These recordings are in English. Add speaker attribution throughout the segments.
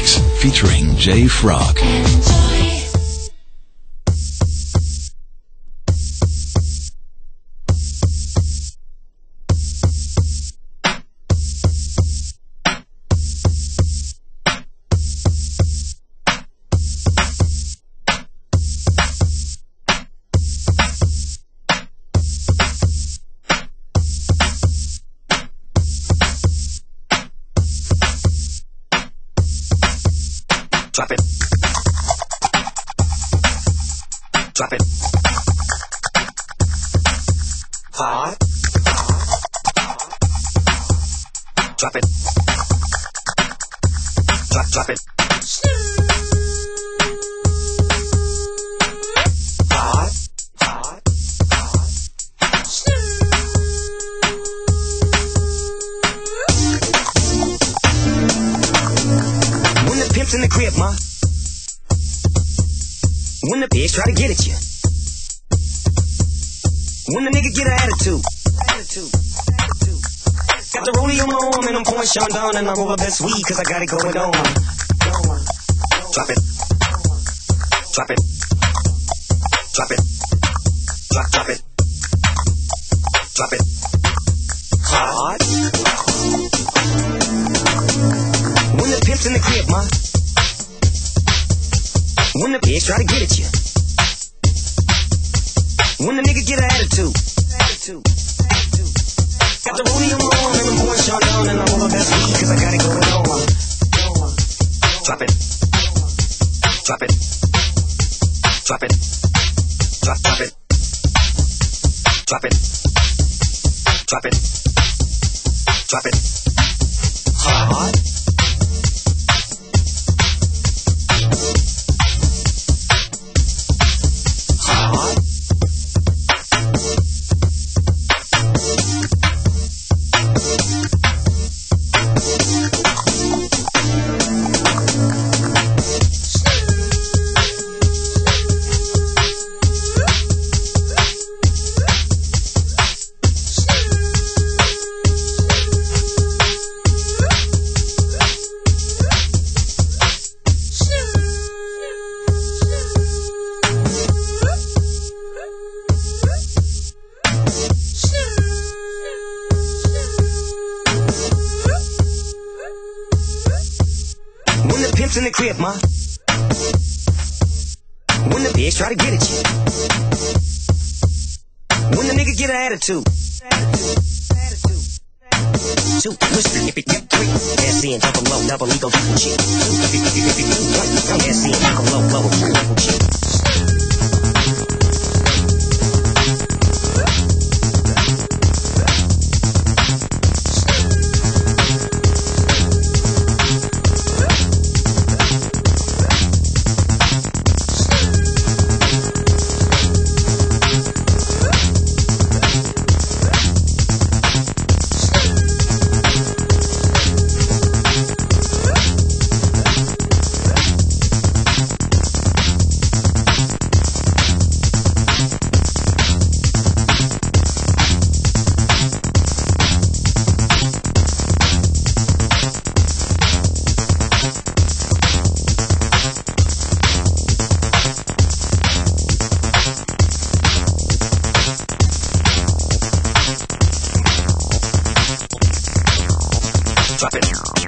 Speaker 1: mix featuring Jay Frog.
Speaker 2: Enjoy. I'm over this weed cause I got it going on. Drop it. Drop it. Hard.
Speaker 3: trapping.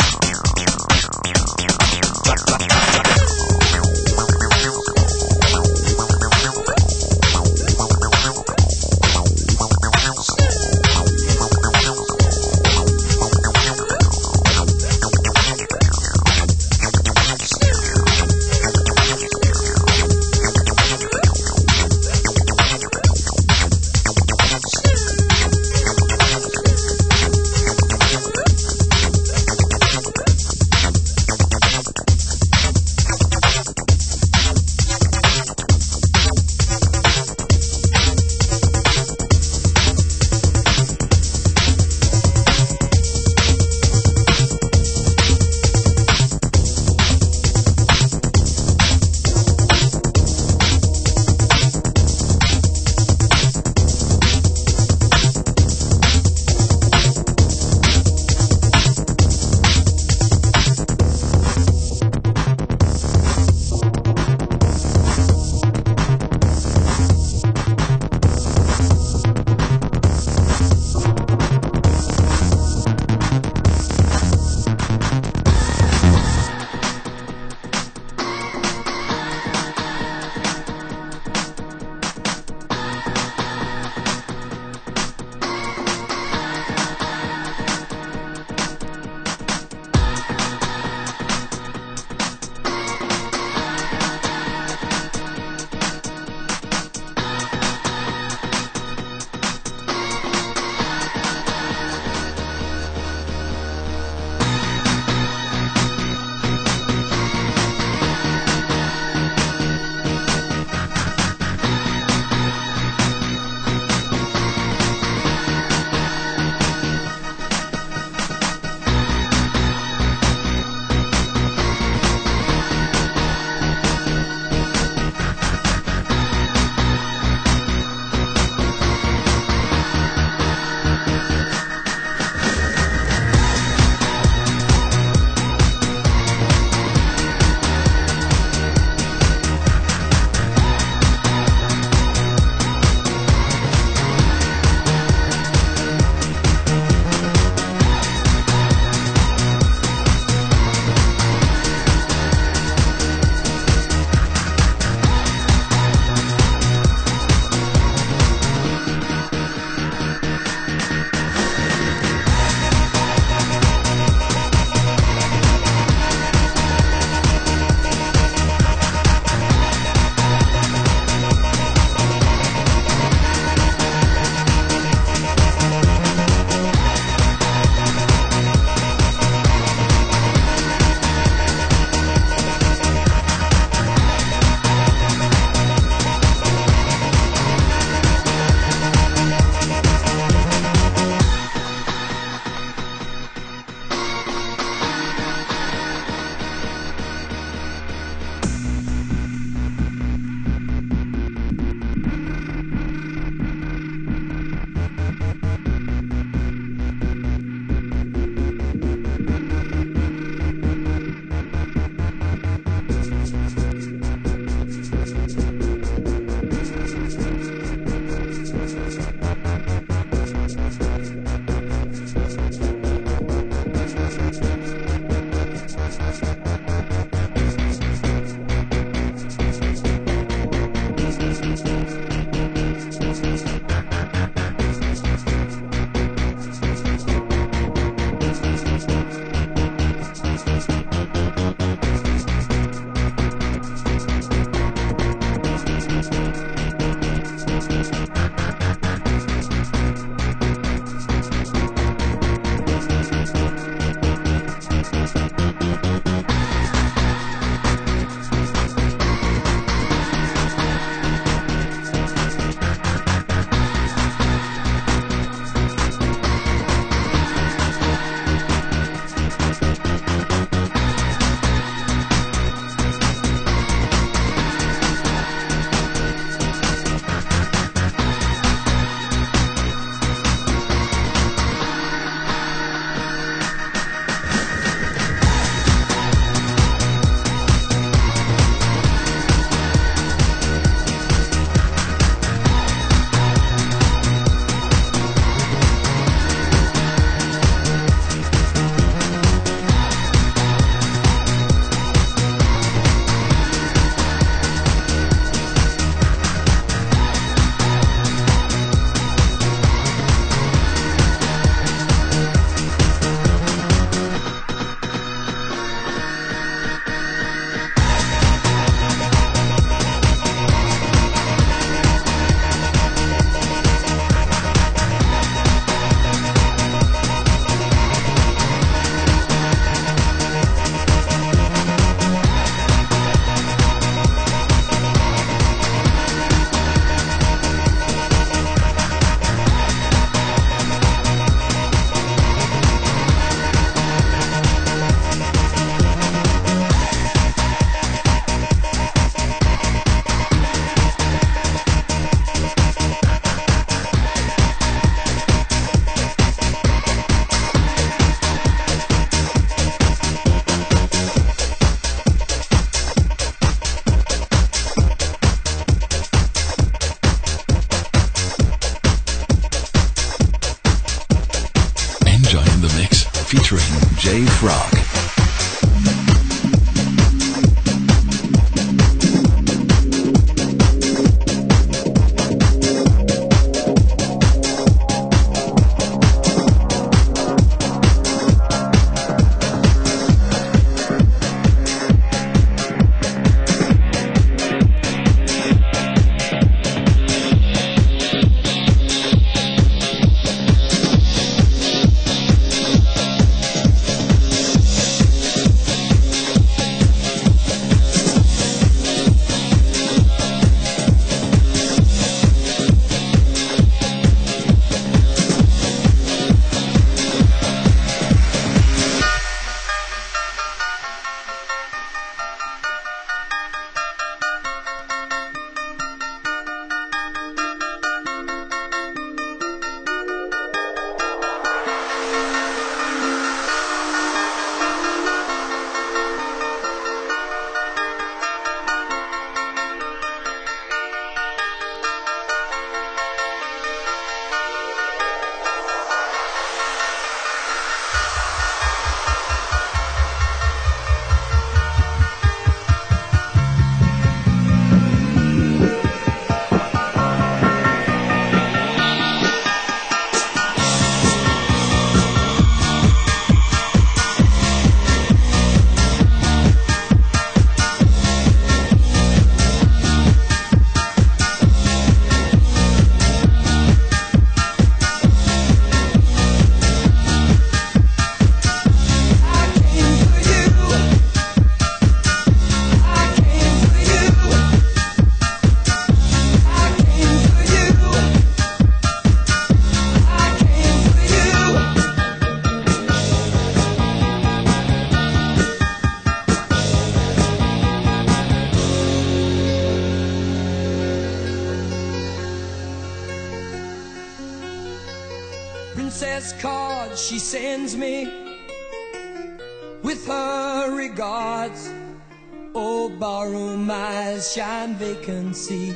Speaker 3: Vacancy.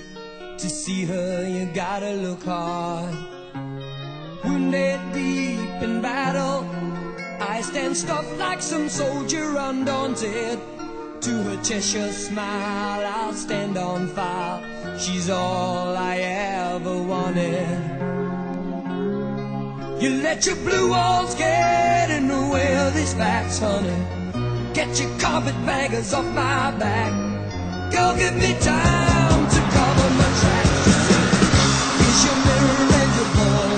Speaker 3: To see her, you gotta look hard. Wounded deep in battle, I stand stuffed like some soldier undaunted. To her Cheshire smile, I'll stand on fire. She's all I ever wanted. You let your blue walls get in the way of these facts, honey. Get your carpetbaggers off my back. Go give me time Here's your mirror and your ball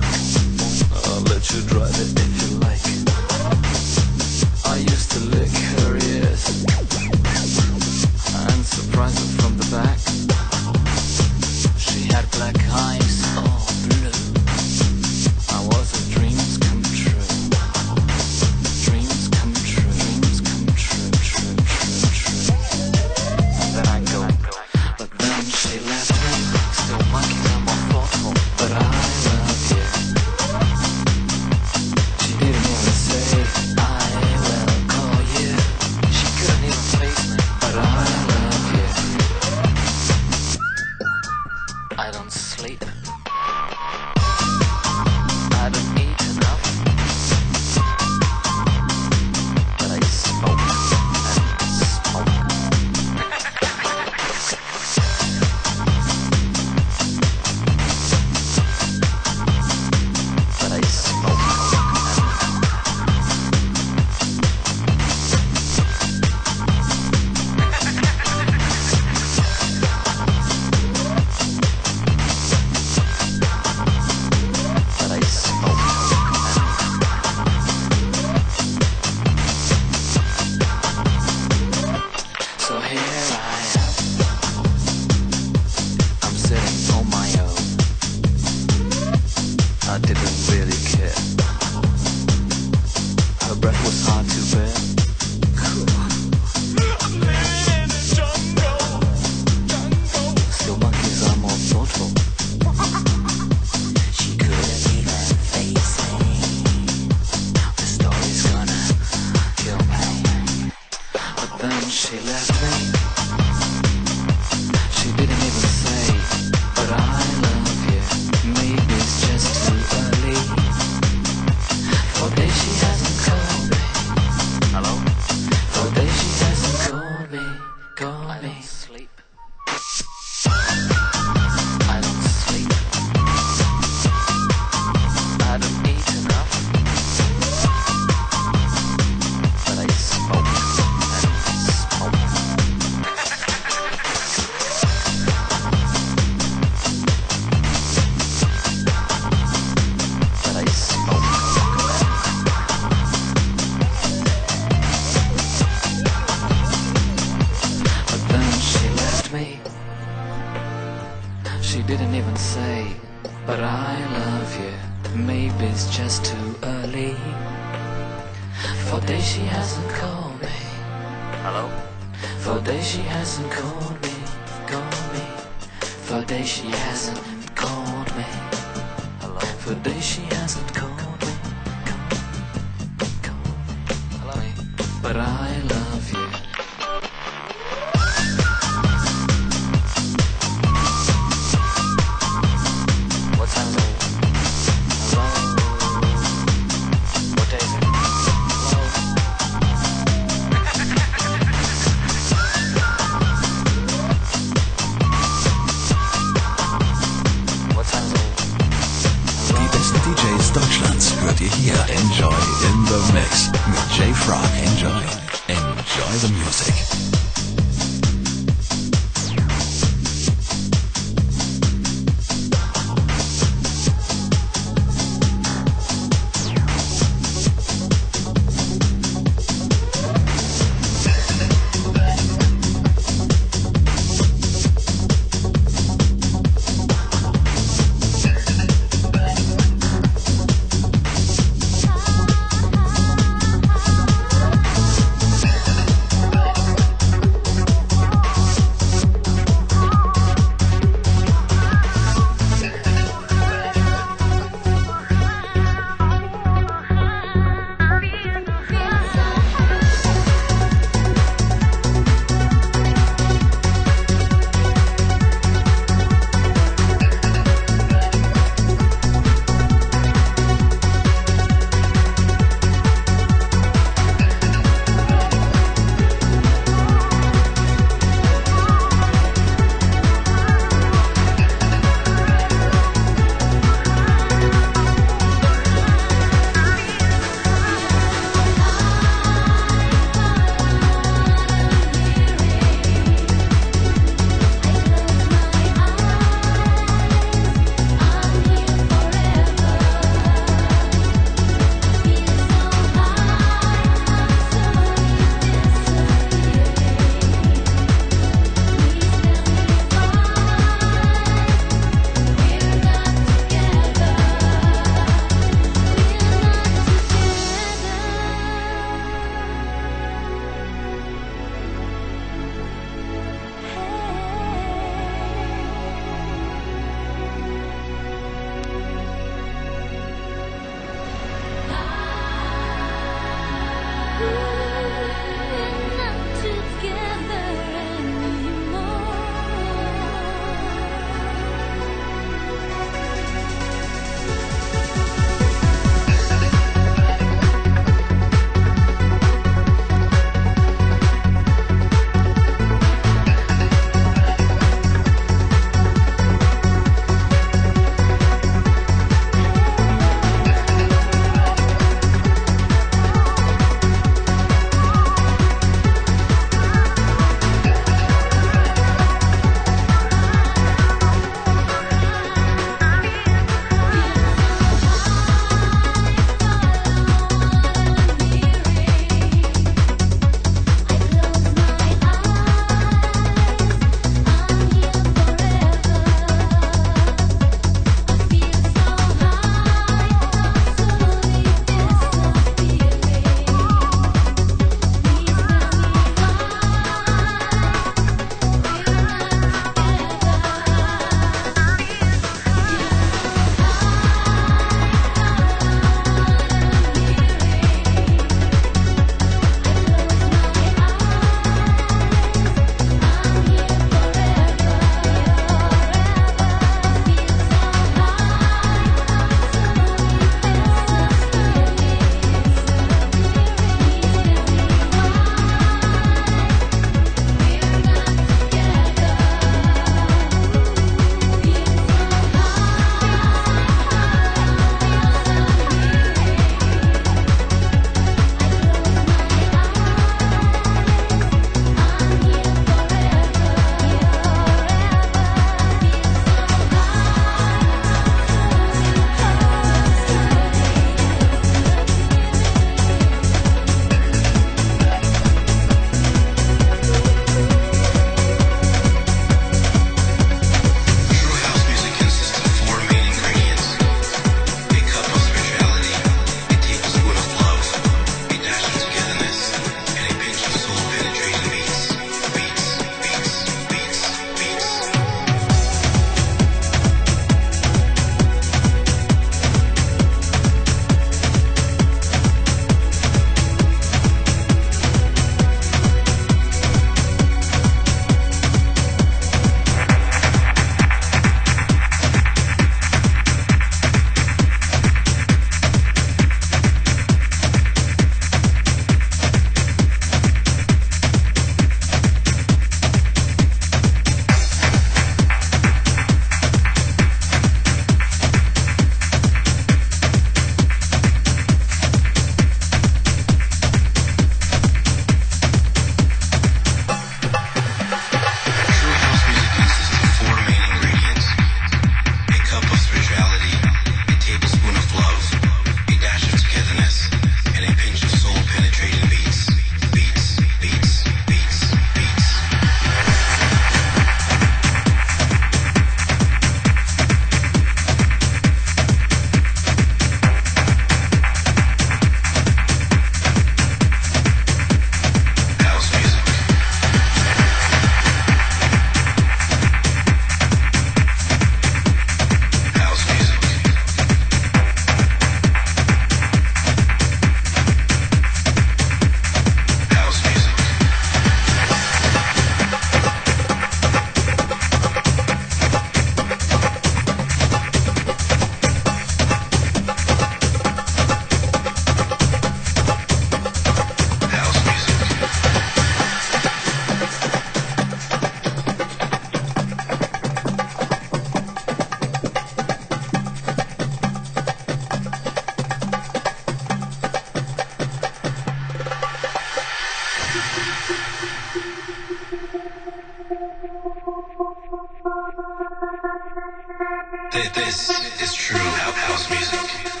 Speaker 4: This is
Speaker 5: true house music.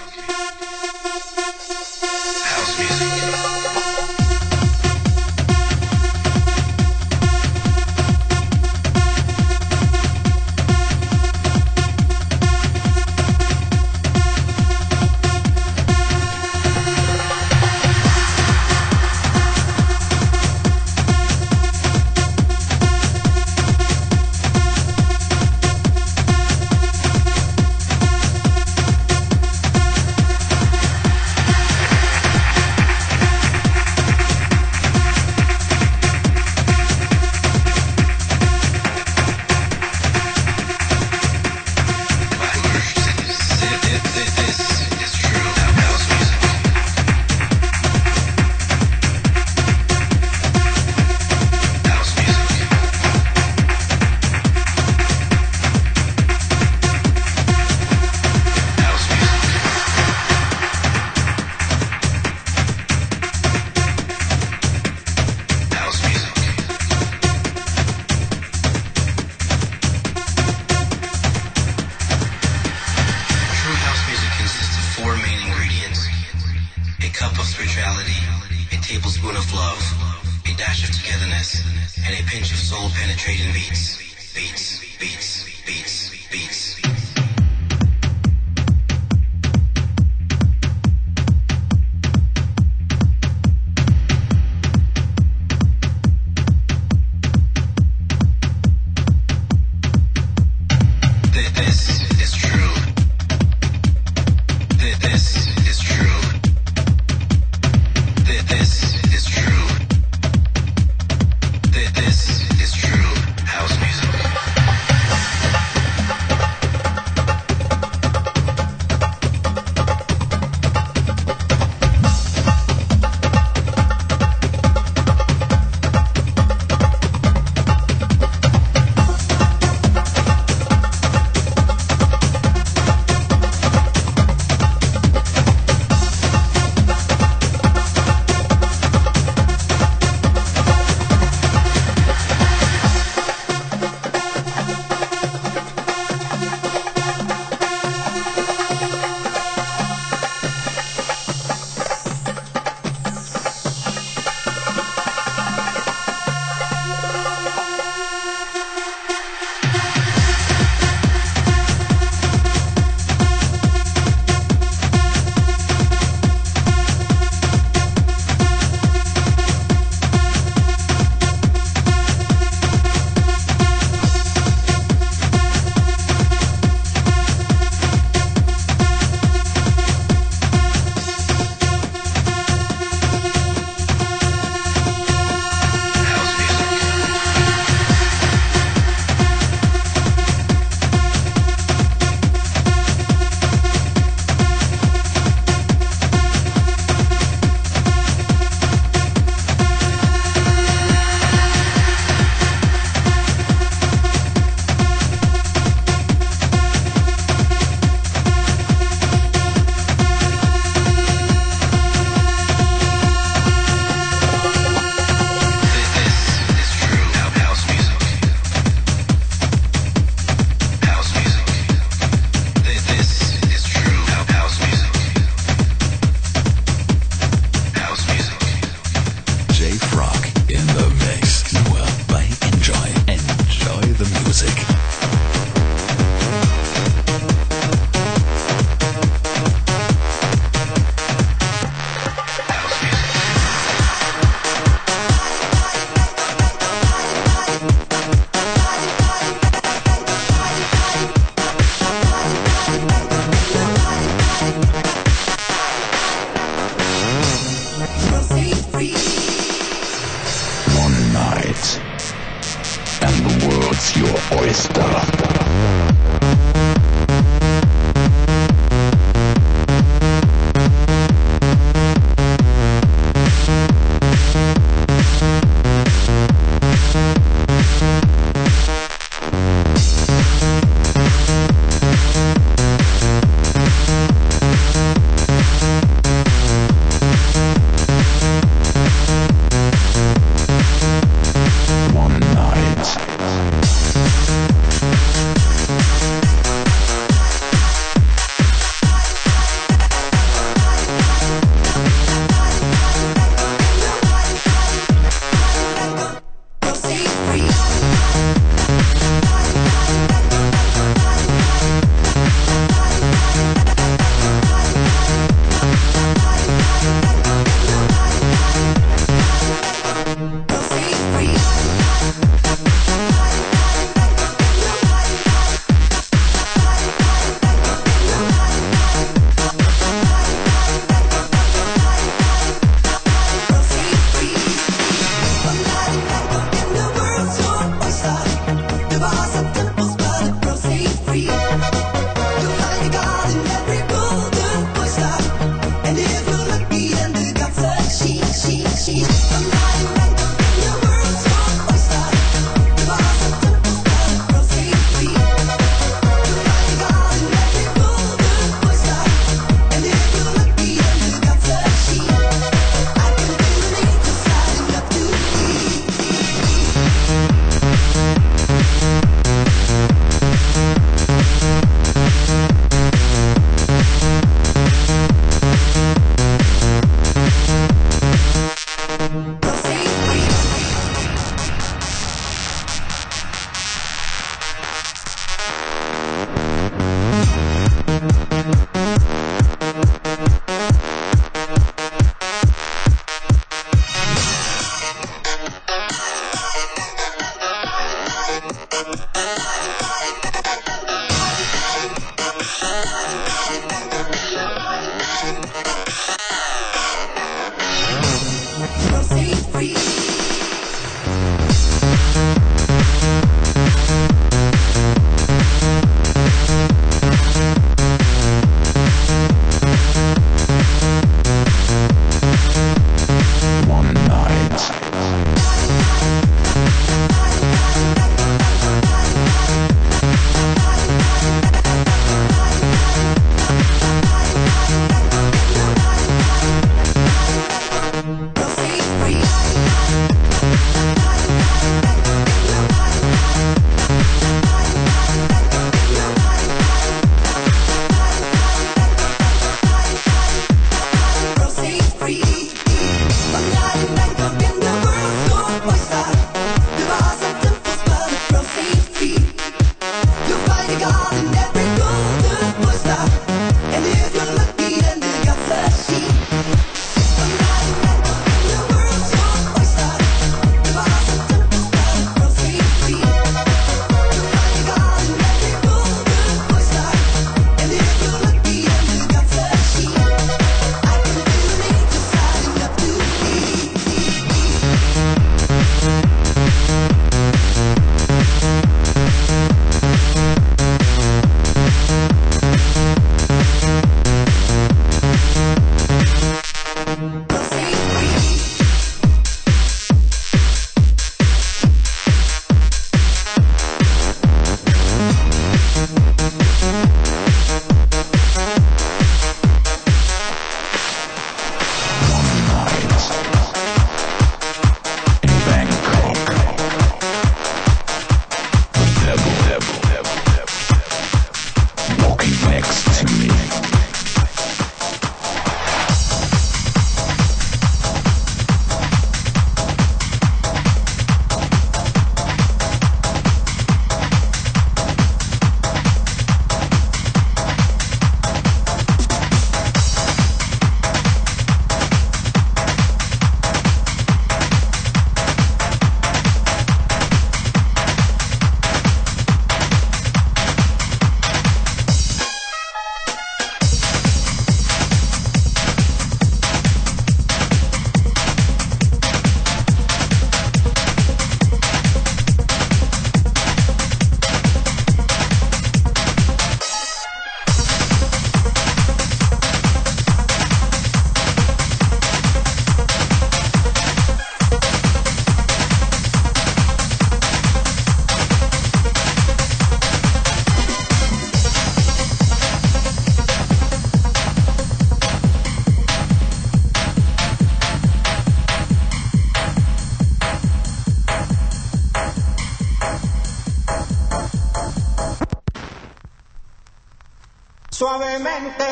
Speaker 5: Suavemente,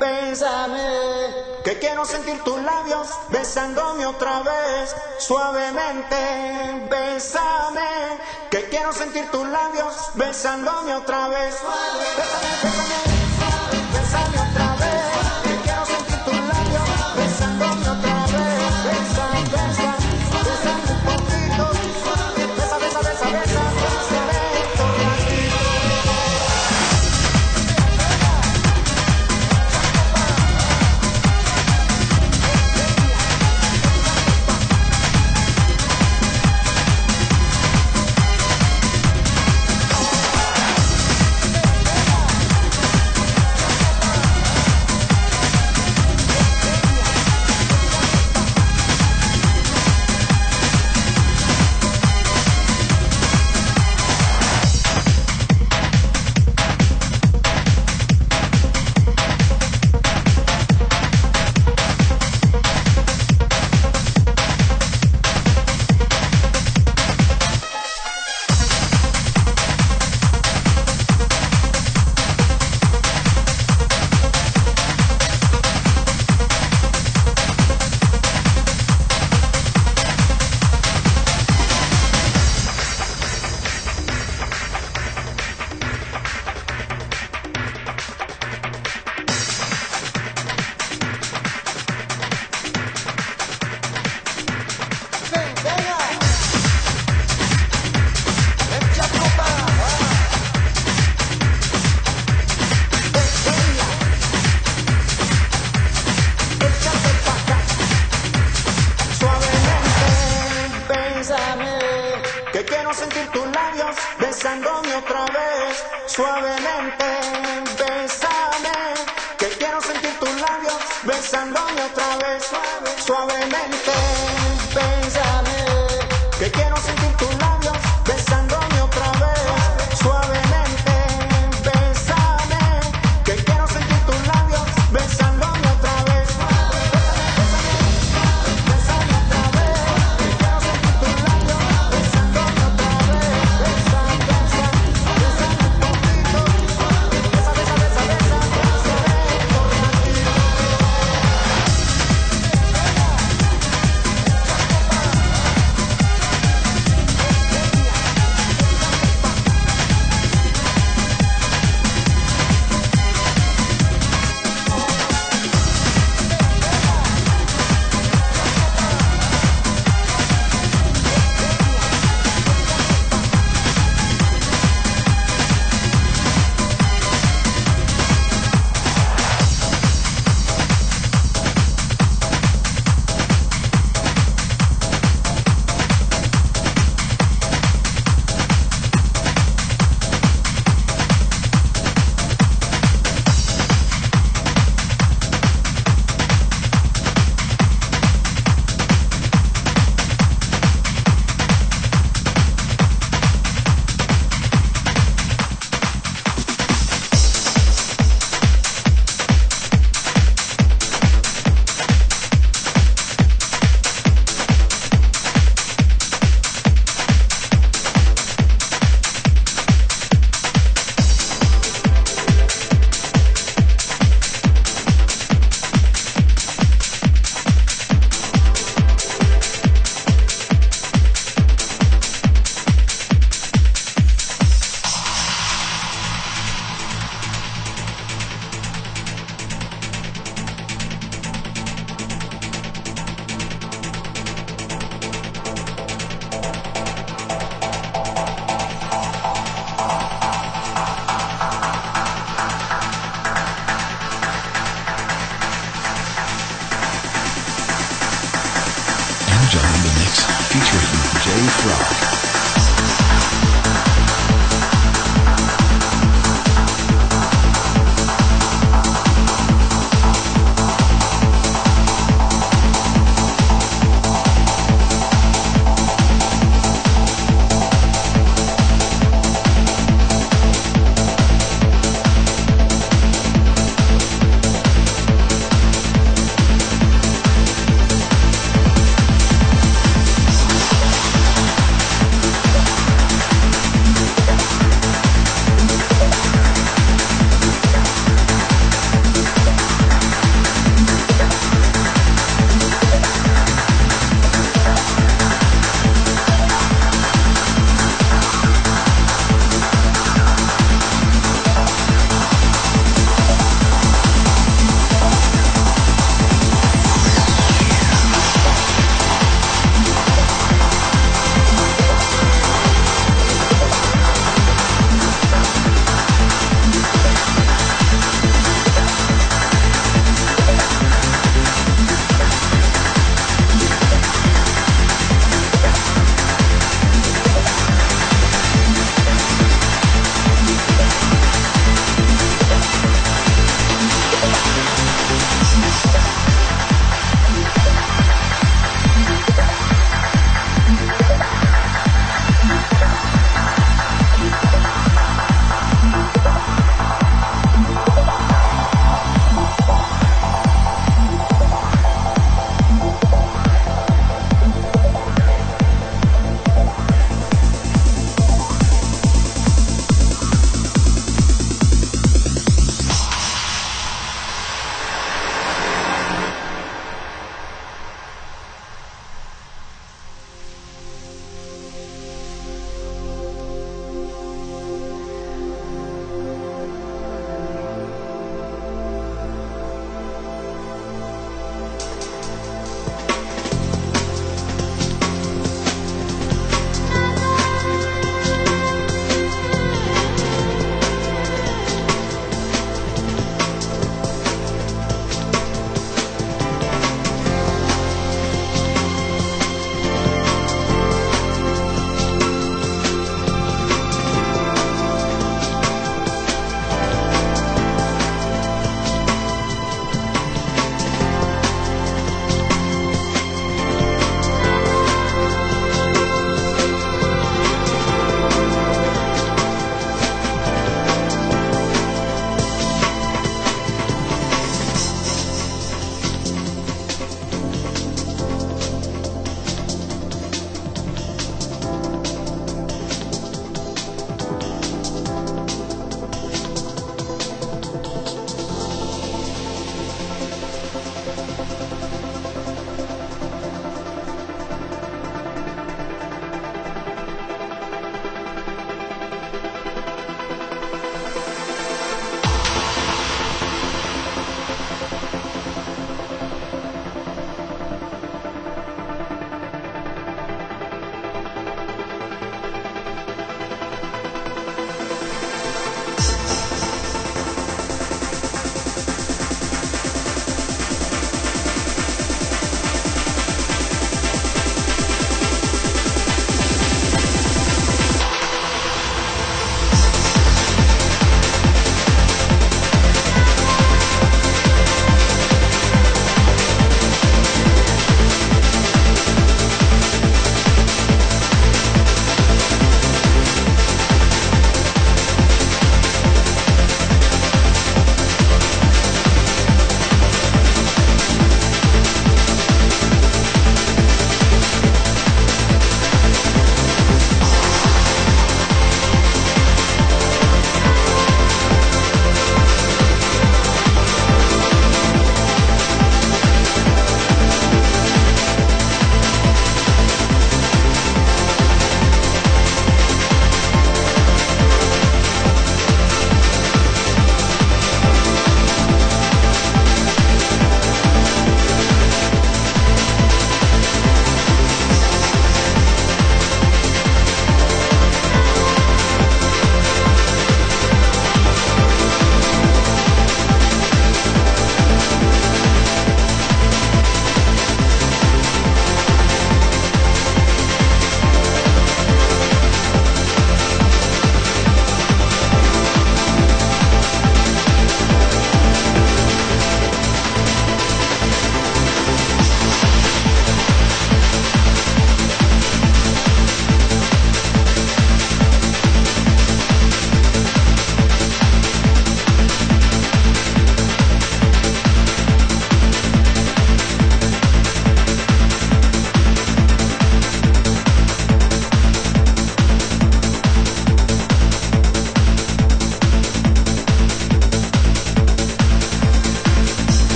Speaker 5: bésame, que quiero sentir tus labios besándome otra vez. Suavemente, bésame, que quiero sentir tus labios besándome otra vez. Suave. Bésame. Quiero sentir tus labios besándome otra vez, suavemente, besame. Que quiero sentir tus labios besándome otra vez, suavemente, besame. Que
Speaker 6: quiero